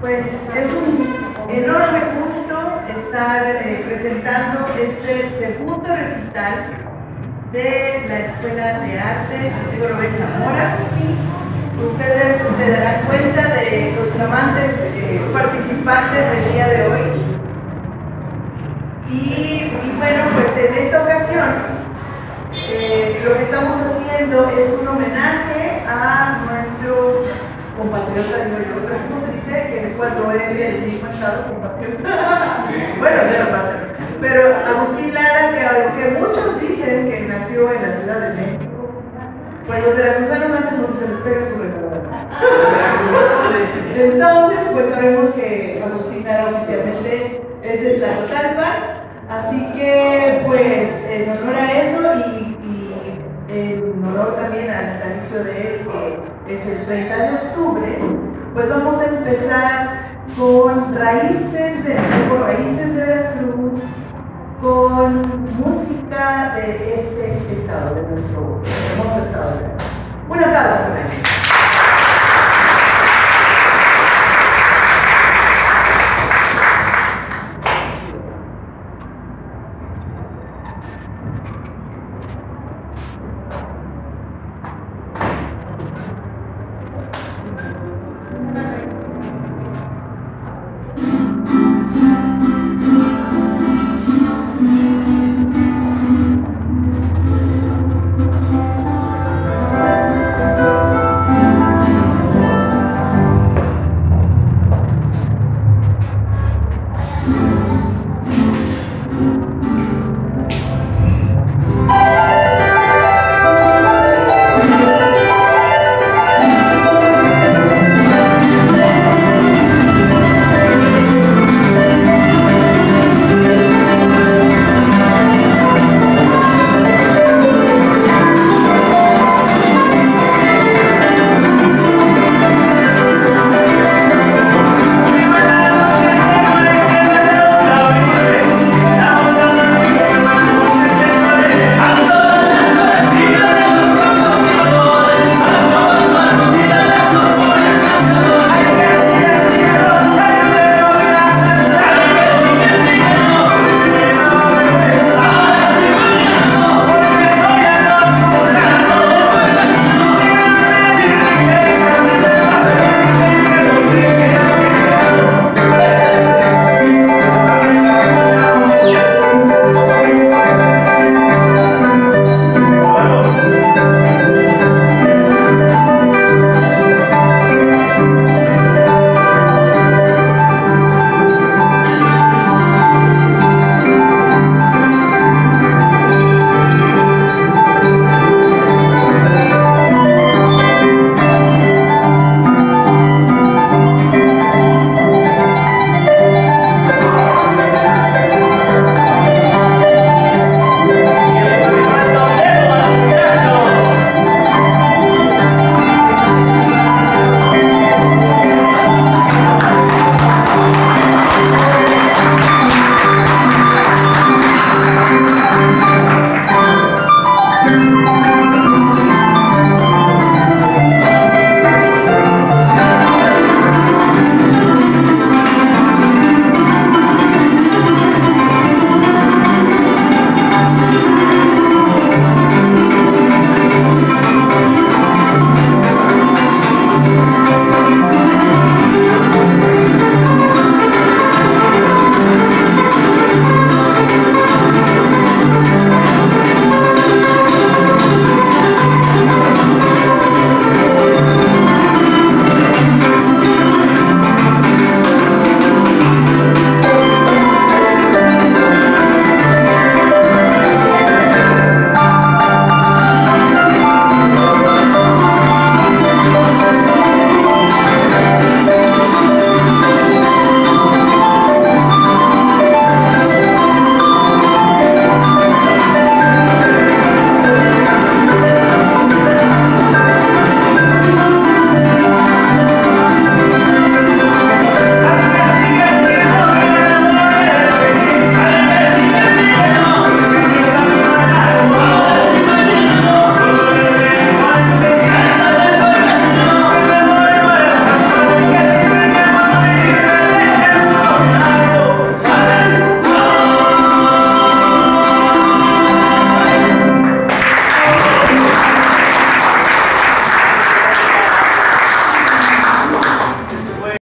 Pues es un enorme gusto estar eh, presentando este segundo recital de la Escuela de Artes Ben Zamora. Ustedes se darán cuenta de los flamantes eh, participantes del día de hoy. Y, y bueno, pues en esta ocasión eh, lo que estamos haciendo es un homenaje a nuestro compatriota, digo yo, pero ¿cómo se dice? Que cuando es del mismo estado, compatriota. bueno, de la patria. Pero Agustín Lara, que aunque muchos dicen que nació en la Ciudad de México, pues los veracruzanos nacen donde se les pega su recordado. Entonces, pues sabemos que Agustín Lara oficialmente es de Tlacotalpan, así que pues en honor a eso y, y en honor también al natalicio de él, que es el 30 de octubre, pues vamos a empezar con raíces de grupo Raíces de Veracruz, con música de este estado, de nuestro hermoso estado de Veracruz. Un aplauso para él.